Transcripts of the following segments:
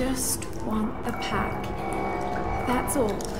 just want the pack. That's all.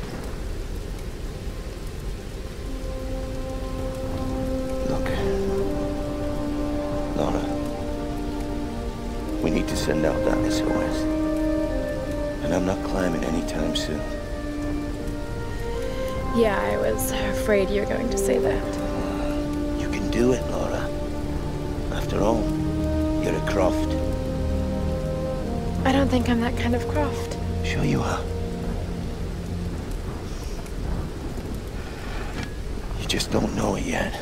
To send out that SOS. And I'm not climbing anytime soon. Yeah, I was afraid you were going to say that. You can do it, Lara. After all, you're a Croft. I don't think I'm that kind of Croft. Sure you are. You just don't know it yet.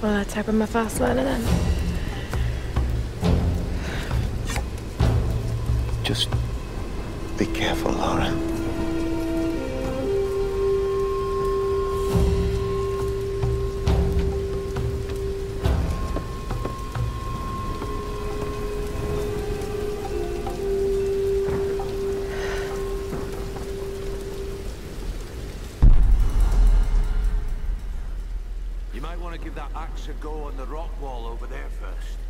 Well, let's hope I'm a fast learner then. Just be careful, Lara. That axe a go on the rock wall over there first.